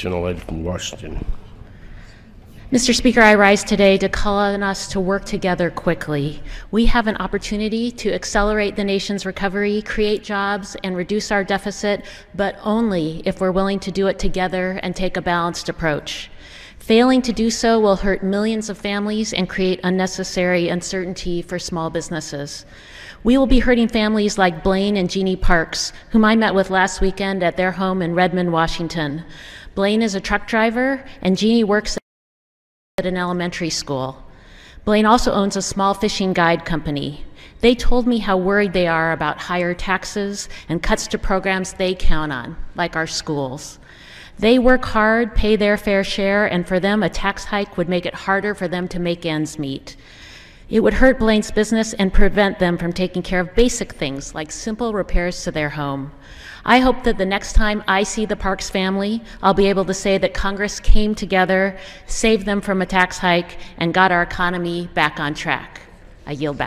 from Washington. Mr. Speaker, I rise today to call on us to work together quickly. We have an opportunity to accelerate the nation's recovery, create jobs, and reduce our deficit, but only if we're willing to do it together and take a balanced approach. Failing to do so will hurt millions of families and create unnecessary uncertainty for small businesses. We will be hurting families like Blaine and Jeannie Parks, whom I met with last weekend at their home in Redmond, Washington. Blaine is a truck driver, and Jeannie works at an elementary school. Blaine also owns a small fishing guide company. They told me how worried they are about higher taxes and cuts to programs they count on, like our schools. They work hard, pay their fair share, and for them, a tax hike would make it harder for them to make ends meet. It would hurt Blaine's business and prevent them from taking care of basic things like simple repairs to their home. I hope that the next time I see the Parks family, I'll be able to say that Congress came together, saved them from a tax hike, and got our economy back on track. I yield back.